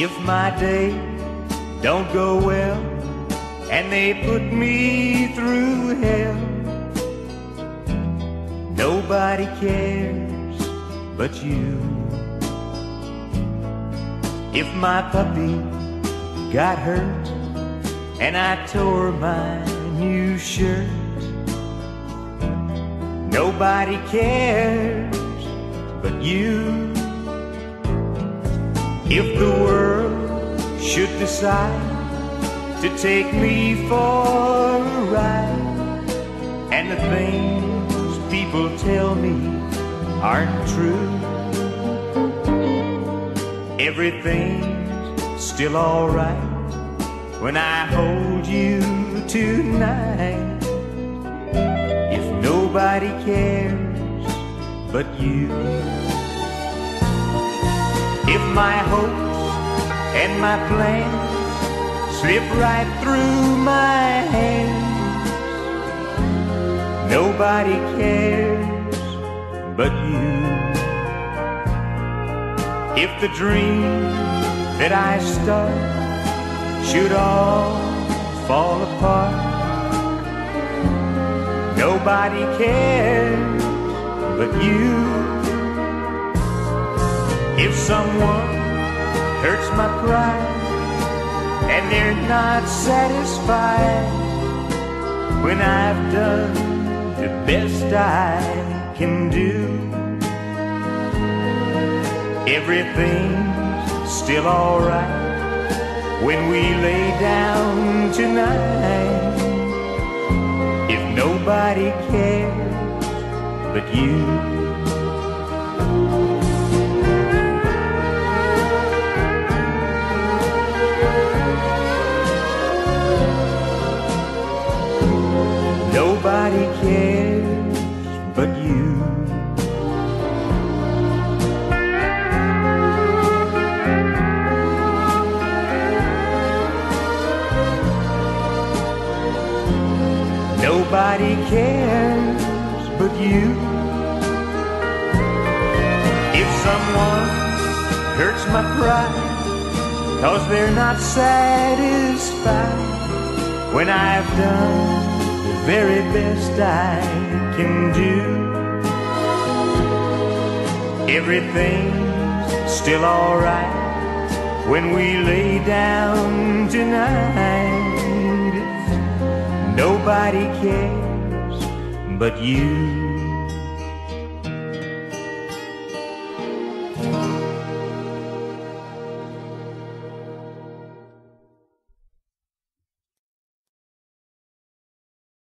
If my day don't go well and they put me through hell, nobody cares but you. If my puppy got hurt and I tore my new shirt, nobody cares but you. If the world should decide to take me for a ride, and the things people tell me aren't true, everything's still alright when I hold you tonight. If nobody cares but you. My hopes and my plans slip right through my hands, nobody cares but you. If the dream that I start should all fall apart, nobody cares but you. If someone hurts my pride and they're not satisfied when I've done the best I can do, everything's still alright when we lay down tonight. If nobody cares but you. Cares but you. Nobody cares but you. If someone hurts my pride, cause they're not satisfied when I've done very best I can do. Everything's still alright when we lay down tonight. Nobody cares but you.